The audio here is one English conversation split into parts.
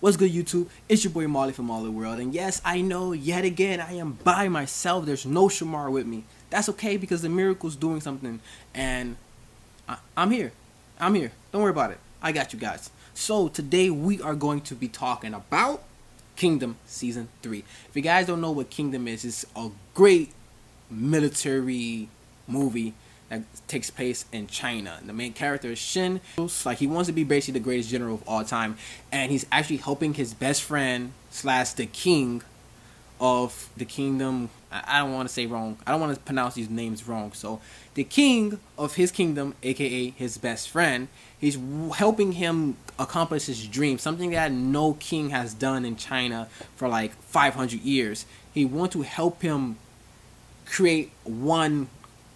What's good, YouTube? It's your boy Molly from All the World, and yes, I know yet again I am by myself. There's no Shamar with me. That's okay because the miracle's doing something, and I- I'm here. I'm here. Don't worry about it. I got you guys. So today we are going to be talking about Kingdom Season 3. If you guys don't know what Kingdom is, it's a great military movie that takes place in China. The main character is Shin. Like he wants to be basically the greatest general of all time, and he's actually helping his best friend slash the king of the kingdom. I don't want to say wrong. I don't want to pronounce these names wrong. So the king of his kingdom, aka his best friend, he's helping him accomplish his dream, something that no king has done in China for like 500 years. He wants to help him create one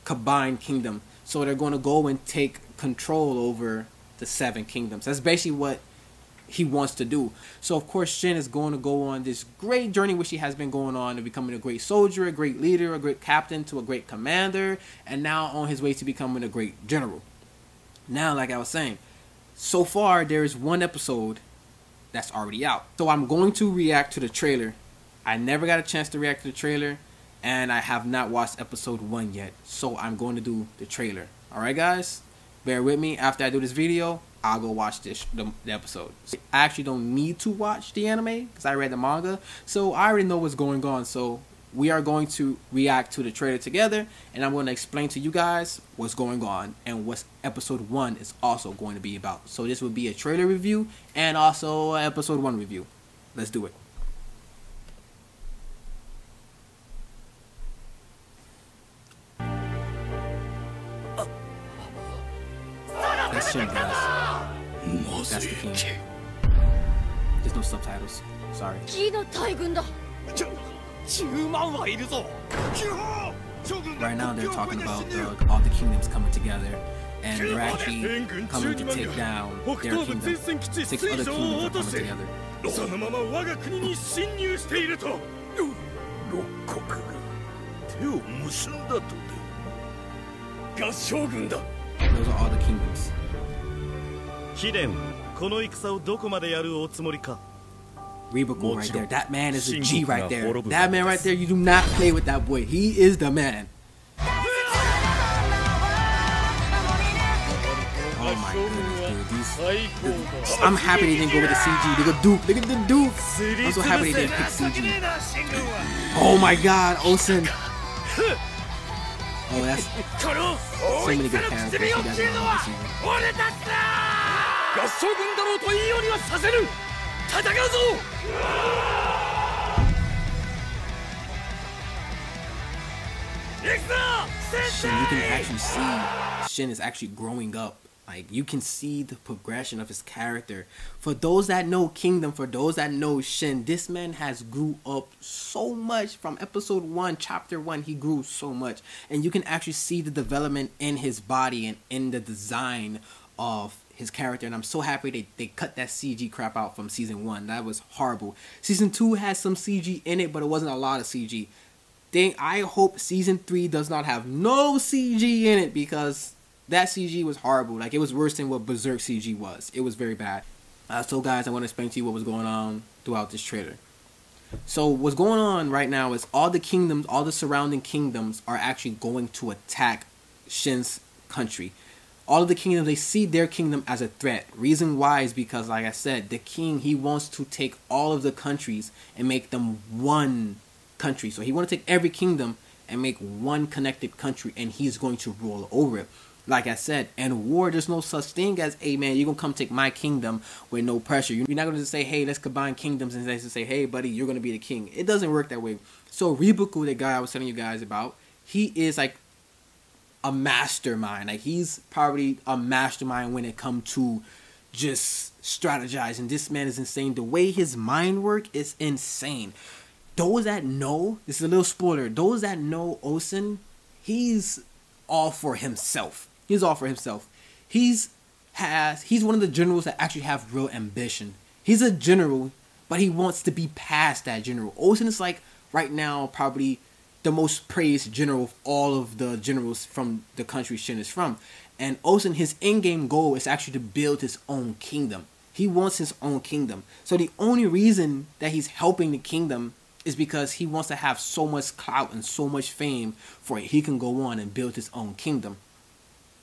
combined kingdom. So they're going to go and take control over the seven kingdoms. That's basically what he wants to do. So of course Shin is going to go on this great journey which he has been going on to becoming a great soldier, a great leader, a great captain to a great commander, and now on his way to becoming a great general. Now, like I was saying, so far there is one episode that's already out. So I'm going to react to the trailer. I never got a chance to react to the trailer, and I have not watched episode one yet. So I'm going to do the trailer. All right, guys, bear with me. After I do this video, I'll go watch this the, the episode. I actually don't need to watch the anime because I read the manga, so I already know what's going on. So we are going to react to the trailer together, and I'm going to explain to you guys what's going on and what episode one is also going to be about. So this will be a trailer review and also episode one review. Let's do it. That's Shin, guys. That's the king. There's no subtitles. Sorry. 義の大軍だ10万はいるぞ Right now they're talking about the, all the kingdoms coming together, and they're actually coming to take down their kingdom. Six other kingdoms are coming together. そのまま我が国に侵入していると六国が手を結んだとで合将軍だ Those are all the kingdoms. 貴殿この戦をどこまでやるおつもりか Riboku right there. That man is a G right there. That man right there, you do not play with that boy. He is the man. Oh my goodness, dude. These, the, I'm happy they didn't go with the CG. Look at Duke. Look at the Duke. I'm so happy they didn't pick CG. Oh my god, Osen. Oh, that's so many good characters you guys 合将軍だろうといいようにはさせる戦うぞ行くぞ Shin, you can actually see Shin is actually growing up. Like you can see the progression of his character. For those that know Kingdom, for those that know Shin, this man has grew up so much from episode one, chapter one. He grew so much, and you can actually see the development in his body and in the design of his character. And I'm so happy they they cut that CG crap out from season one. That was horrible. Season two has some CG in it, but it wasn't a lot of CG thing. I hope season three does not have no CG in it because that CG was horrible. Like it was worse than what Berserk CG was. It was very bad. Uh, so guys, I want to explain to you what was going on throughout this trailer. So what's going on right now is all the kingdoms, all the surrounding kingdoms are actually going to attack Shin's country. All of the kingdoms they see their kingdom as a threat. Reason why is because like I said, the king he wants to take all of the countries and make them one country. So he want to take every kingdom and make one connected country and he's going to rule over it. Like I said, in war, there's no such thing as, hey man, you're gonna come take my kingdom with no pressure. You're not gonna just say, hey, let's combine kingdoms and just say, hey buddy, you're gonna be the king. It doesn't work that way. So Riboku, the guy I was telling you guys about, he is like a mastermind. Like he's probably a mastermind when it comes to just strategizing. This man is insane. The way his mind work is insane. Those that know, this is a little spoiler. Those that know Osen, he's all for himself. He's all for himself. He's has he's one of the generals that actually have real ambition. He's a general, but he wants to be past that general. Osen is like right now probably the most praised general of all of the generals from the country Shin is from. And Osen, his in-game goal is actually to build his own kingdom. He wants his own kingdom. So the only reason that he's helping the kingdom is because he wants to have so much clout and so much fame for it. He can go on and build his own kingdom.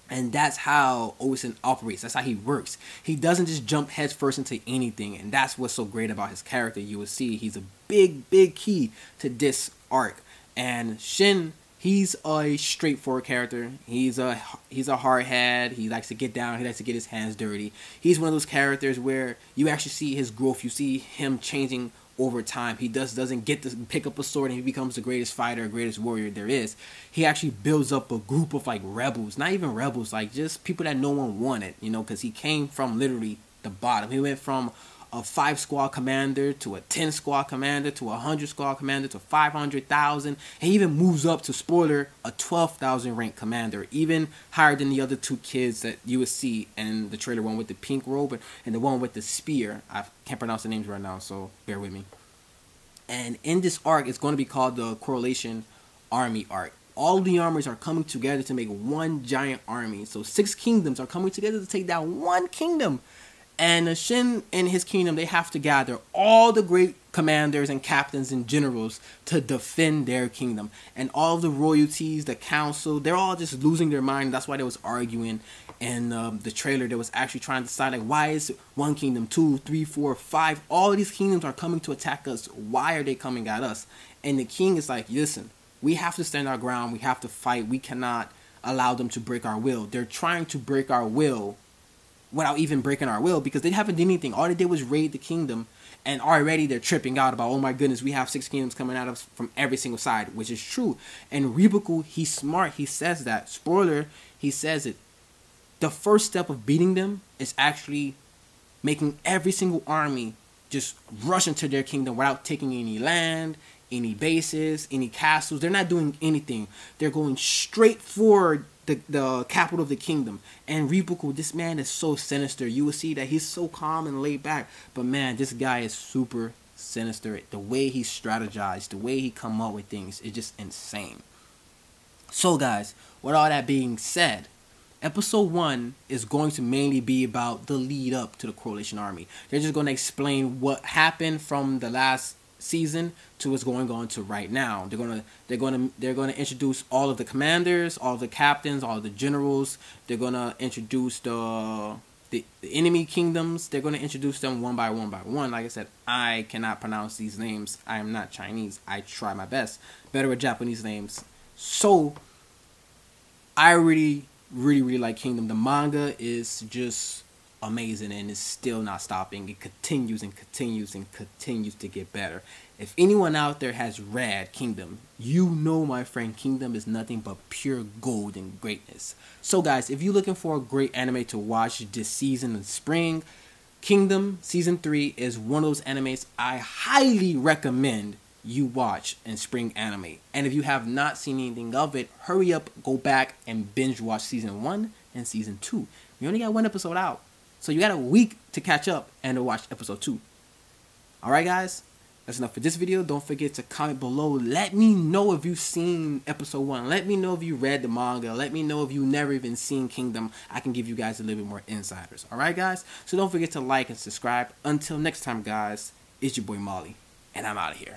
And that's how Osen operates. That's how he works. He doesn't just jump headfirst into anything. And that's what's so great about his character. You will see he's a big, big key to this arc. And Shin, he's a straightforward character. He's a he's a hard head. He likes to get down. He likes to get his hands dirty. He's one of those characters where you actually see his growth. You see him changing over time. He does doesn't get to pick up a sword and he becomes the greatest fighter, greatest warrior there is. He actually builds up a group of like rebels, not even rebels, like just people that no one wanted, you know, because he came from literally the bottom. He went from a five squad commander to a 10 squad commander to a 100 squad commander to 500,000. He even moves up to spoiler a 12,000 rank commander, even higher than the other two kids that you would see in the trailer one with the pink robe and the one with the spear. I can't pronounce the names right now, so bear with me. And in this arc, it's going to be called the Correlation Army arc. All the armies are coming together to make one giant army. So six kingdoms are coming together to take down one kingdom. And the Shin and his kingdom, they have to gather all the great commanders and captains and generals to defend their kingdom. And all the royalties, the council, they're all just losing their mind. That's why they was arguing in um, the trailer. They was actually trying to decide like, why is one kingdom, two, three, four, five? All these kingdoms are coming to attack us. Why are they coming at us? And the king is like, listen, we have to stand our ground. We have to fight. We cannot allow them to break our will. They're trying to break our will without even breaking our will because they haven't done anything. All they did was raid the kingdom, and already they're tripping out about, oh my goodness, we have six kingdoms coming at us from every single side, which is true. And Riboku, he's smart. He says that. Spoiler, he says it. The first step of beating them is actually making every single army just rush into their kingdom without taking any land, any bases, any castles. They're not doing anything. They're going straight for the, the capital of the kingdom. And Riboku, this man is so sinister. You will see that he's so calm and laid back. But man, this guy is super sinister. The way he strategized, the way he come up with things is just insane. So guys, with all that being said, episode one is going to mainly be about the lead up to the Correlation Army. They're just going to explain what happened from the last season to what's going on to right now. They're gonna they're gonna they're gonna introduce all of the commanders, all the captains, all the generals. They're gonna introduce the the, the enemy kingdoms. They're gonna introduce them one by one by one. Like I said, I cannot pronounce these names. I am not Chinese. I try my best. Better with Japanese names. So I really really really like Kingdom. The manga is just amazing and it's still not stopping. It continues and continues and continues to get better. If anyone out there has read Kingdom, you know my friend Kingdom is nothing but pure gold and greatness. So guys, if you're looking for a great anime to watch this season in spring, Kingdom season 3 is one of those animes I highly recommend you watch in spring anime. And if you have not seen anything of it, hurry up, go back and binge watch season 1 and season 2. We only got one episode out. So you got a week to catch up and to watch episode 2. Alright guys, that's enough for this video. Don't forget to comment below. Let me know if you've seen episode 1. Let me know if you read the manga. Let me know if you've never even seen Kingdom. I can give you guys a little bit more insiders. Alright guys? So don't forget to like and subscribe. Until next time guys, it's your boy Molly. And I'm out of here.